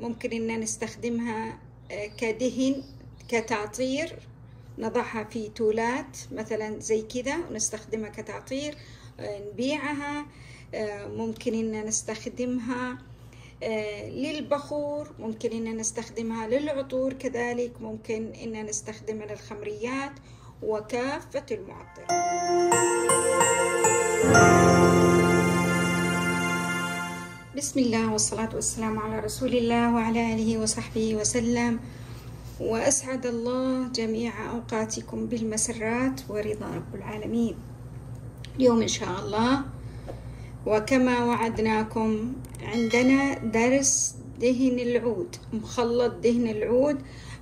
ممكن إن نستخدمها كدهن كتعطير. نضعها في تولات مثلا زي كذا ونستخدمها كتعطير نبيعها ممكن إن نستخدمها للبخور ممكن إن نستخدمها للعطور كذلك ممكن إن نستخدمها للخمريات وكافة المعطرات. بسم الله والصلاة والسلام على رسول الله وعلى آله وصحبه وسلم وأسعد الله جميع أوقاتكم بالمسرات ورضا رب العالمين اليوم إن شاء الله وكما وعدناكم عندنا درس دهن العود مخلط دهن العود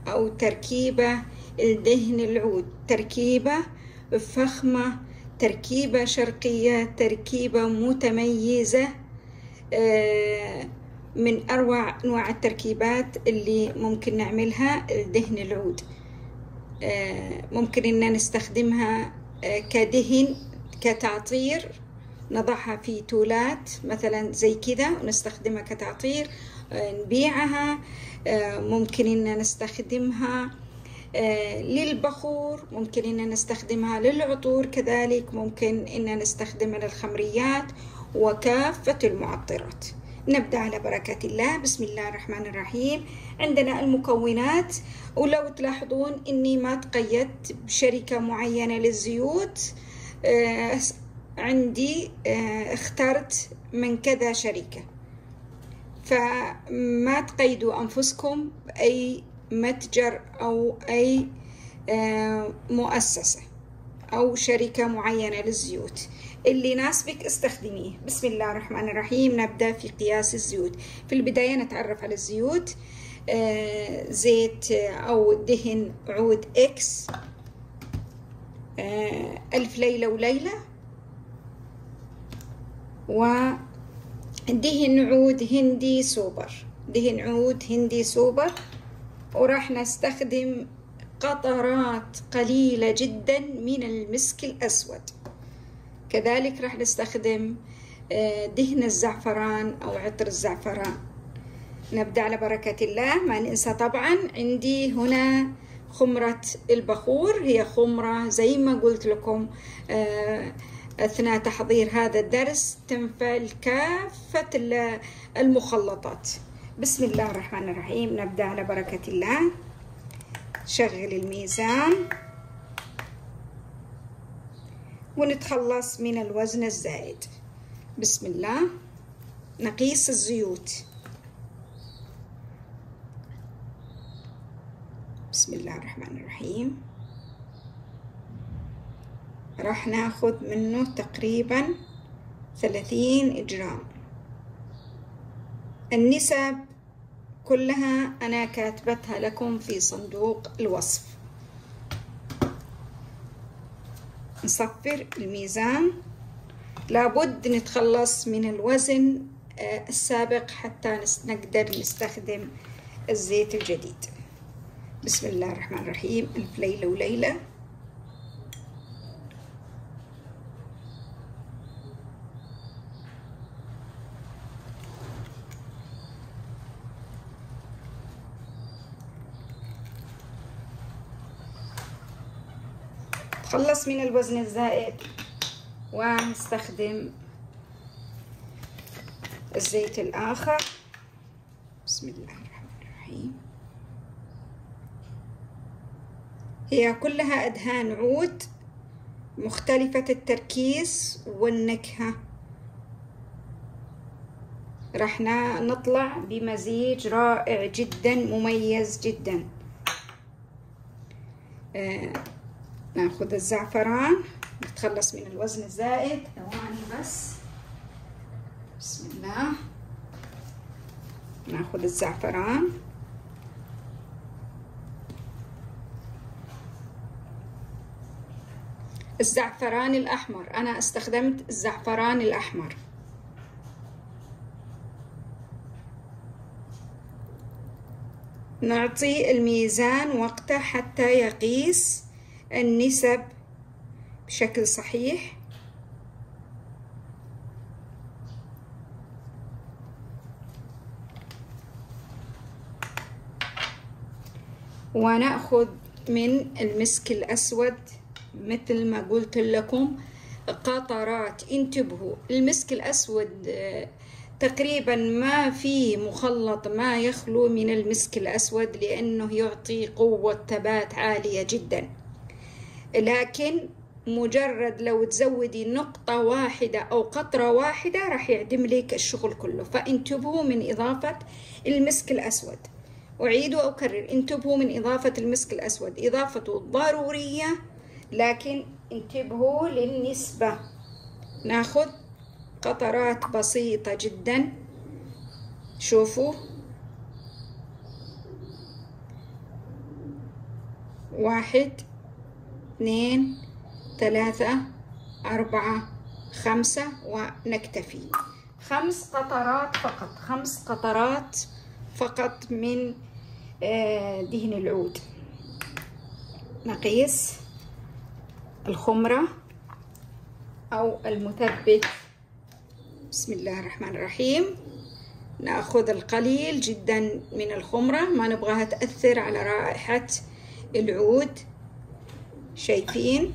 أو تركيبة الدهن العود تركيبة فخمة تركيبة شرقية تركيبة متميزة من أروع أنواع التركيبات اللي ممكن نعملها الدهن العود. ممكن إن نستخدمها كدهن كتعطير. نضعها في تولات مثلا زي كذا ونستخدمها كتعطير نبيعها. ممكن إن نستخدمها للبخور. ممكن إن نستخدمها للعطور كذلك. ممكن إن نستخدمها للخمريات. وكافة المعطرات. نبدأ على بركة الله. بسم الله الرحمن الرحيم. عندنا المكونات. ولو تلاحظون إني ما تقيدت بشركة معينة للزيوت عندي اخترت من كذا شركة. فما تقيدوا أنفسكم بأي متجر أو أي مؤسسة أو شركة معينة للزيوت. اللي يناسبك استخدميه. بسم الله الرحمن الرحيم. نبدأ في قياس الزيوت. في البداية نتعرف على الزيوت. آه زيت أو دهن عود إكس آه ألف ليلة وليلة. ودهن عود هندي سوبر. دهن عود هندي سوبر. وراح نستخدم قطرات قليلة جدا من المسك الأسود. كذلك راح نستخدم دهن الزعفران أو عطر الزعفران. نبدأ على بركة الله ما ننسى طبعا عندي هنا خمرة البخور. هي خمرة زي ما قلت لكم أثناء تحضير هذا الدرس تنفع كافة المخلطات. بسم الله الرحمن الرحيم. نبدأ على بركة الله. شغل الميزان. ونتخلص من الوزن الزائد بسم الله. نقيس الزيوت. بسم الله الرحمن الرحيم. راح ناخذ منه تقريبا ثلاثين جرام. النسب كلها أنا كاتبتها لكم في صندوق الوصف. نصفر الميزان. لابد نتخلص من الوزن السابق حتى نقدر نستخدم الزيت الجديد. بسم الله الرحمن الرحيم. ألف ليلة وليلة. نتخلص من الوزن الزائد. ونستخدم الزيت الآخر. بسم الله الرحمن الرحيم. هي كلها أدهان عود مختلفة التركيز والنكهة. راح نطلع بمزيج رائع جدا مميز جدا. آه ناخذ الزعفران نتخلص من الوزن الزائد. ثواني بس. بسم الله. ناخذ الزعفران. الزعفران الأحمر. أنا استخدمت الزعفران الأحمر. نعطي الميزان وقته حتى يقيس. النسب بشكل صحيح. ونأخذ من المسك الأسود مثل ما قلت لكم قطرات. انتبهوا المسك الأسود آه، تقريبا ما في مخلط ما يخلو من المسك الأسود لأنه يعطي قوة ثبات عالية جدا. لكن مجرد لو تزودي نقطة واحدة أو قطرة واحدة راح يعدم لك الشغل كله. فانتبهوا من إضافة المسك الأسود. أعيد وأكرر انتبهوا من إضافة المسك الأسود. إضافته ضرورية لكن انتبهوا للنسبة. ناخذ قطرات بسيطة جدا. شوفوا. واحد. اثنين ثلاثة أربعة خمسة ونكتفي. خمس قطرات فقط خمس قطرات فقط من آه، دهن العود. نقيس الخمرة أو المثبت. بسم الله الرحمن الرحيم. نأخذ القليل جدا من الخمرة ما نبغاها تأثر على رائحة العود. شايفين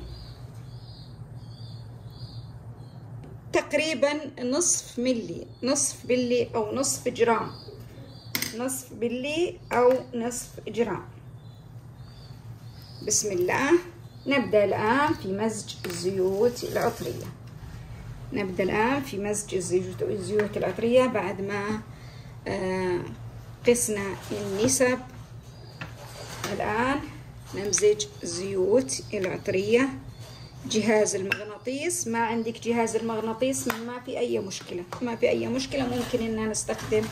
تقريبا نصف ملي نصف بلي أو نصف جرام. نصف بلي أو نصف جرام. بسم الله. نبدأ الآن في مزج الزيوت العطرية. نبدأ الآن في مزج الزيوت العطرية بعد ما آه، قسنا النسب. الآن نمزج الزيوت العطرية. جهاز المغناطيس. ما عندك جهاز المغناطيس ما في أي مشكلة. ما في أي مشكلة. ممكن إن نستخدم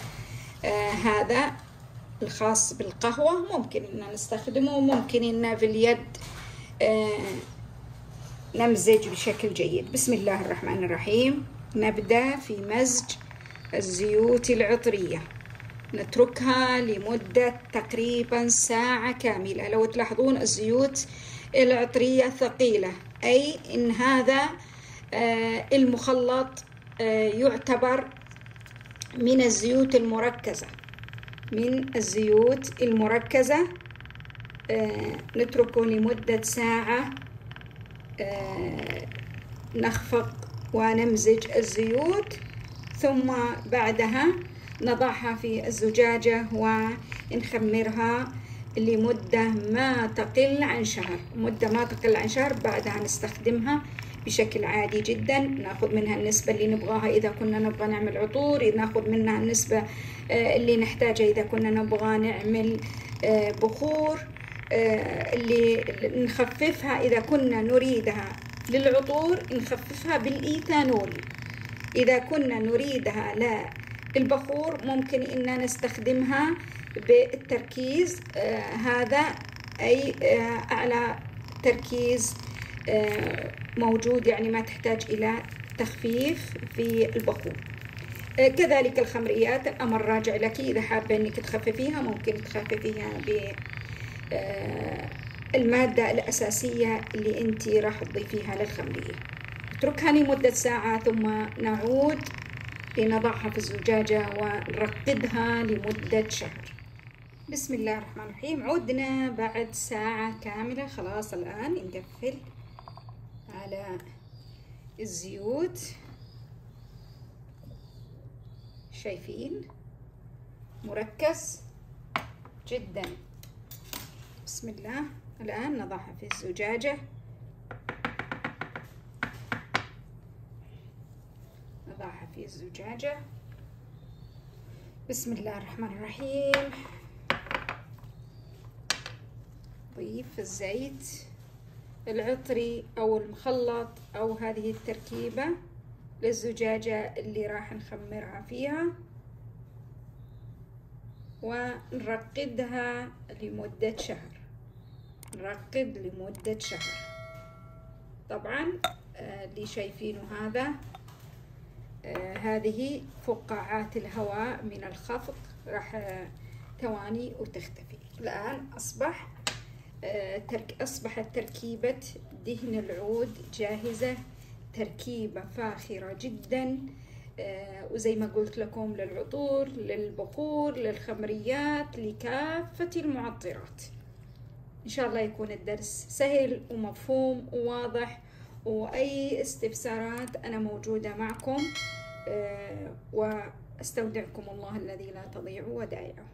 آه هذا الخاص بالقهوة. ممكن إن نستخدمه. ممكن إن في اليد آه نمزج بشكل جيد. بسم الله الرحمن الرحيم. نبدأ في مزج الزيوت العطرية. نتركها لمدة تقريبا ساعة كاملة. لو تلاحظون الزيوت العطرية ثقيلة أي إن هذا آه، المخلط آه، يعتبر من الزيوت المركزة. من الزيوت المركزة آه، نتركه لمدة ساعة نخفق ونمزج الزيوت ثم بعدها نضعها في الزجاجة ونخمرها لمدة ما تقل عن شهر. مدة ما تقل عن شهر بعدها نستخدمها بشكل عادي جدا. نأخذ منها النسبة اللي نبغاها إذا كنا نبغى نعمل عطور نأخذ منها النسبة آه، اللي نحتاجها إذا كنا نبغى نعمل آه، بخور آه، اللي نخففها إذا كنا نريدها للعطور نخففها بالإيثانول. إذا كنا نريدها للبخور ممكن إن نستخدمها بالتركيز آه هذا أي آه أعلى تركيز آه موجود يعني ما تحتاج إلى تخفيف في البخور. كذلك الخمريات الأمر راجع لك إذا حابة أنك تخففيها ممكن تخففيها ب آه، المادة الأساسية اللي أنت راح تضيفيها للخمرية. اتركها لمدة ساعة ثم نعود. لنضعها في الزجاجة ونرقدها لمدة شهر. بسم الله الرحمن الرحيم. عدنا بعد ساعة كاملة. خلاص الآن نقفل على الزيوت. شايفين؟ مركز جدا. بسم الله. الآن نضعها في الزجاجة نضعها في الزجاجة. بسم الله الرحمن الرحيم. نضيف الزيت العطري أو المخلط أو هذه التركيبة للزجاجة اللي راح نخمرها فيها. ونرقدها لمدة شهر. نرقد لمدة شهر. طبعا آه، اللي شايفينه هذا هذه فقاعات الهواء من الخفق. راح آه، تواني وتختفي. الآن أصبح ترك أصبحت تركيبة دهن العود جاهزة تركيبة فاخرة جدا وزي ما قلت لكم للعطور للبخور للخمريات لكافة المعطرات. إن شاء الله يكون الدرس سهل ومفهوم وواضح. وأي استفسارات أنا موجودة معكم وأستودعكم الله الذي لا تضيع ودائعه.